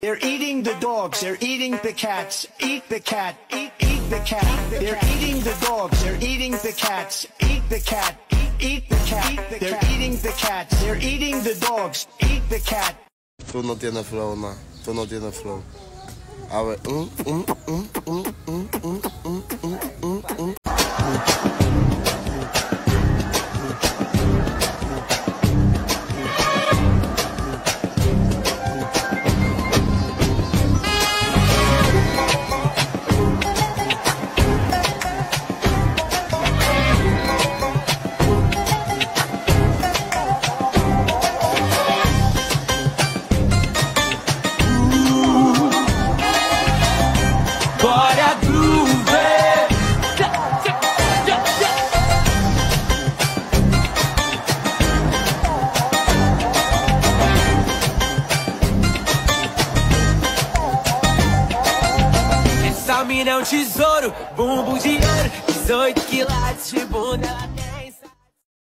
They're eating the dogs. They're eating the cats. Eat the cat. Eat, eat the cat. They're eating the dogs. They're eating the cats. Eat the cat. Eat, eat the cat. They're eating the cats. They're eating the dogs. Eat the cat. No tienes flow, ma. Tu no tienes flow. A mm, mm, mm, mm, mina é um tesouro, bumbum de ouro, 18 quilates de bunda.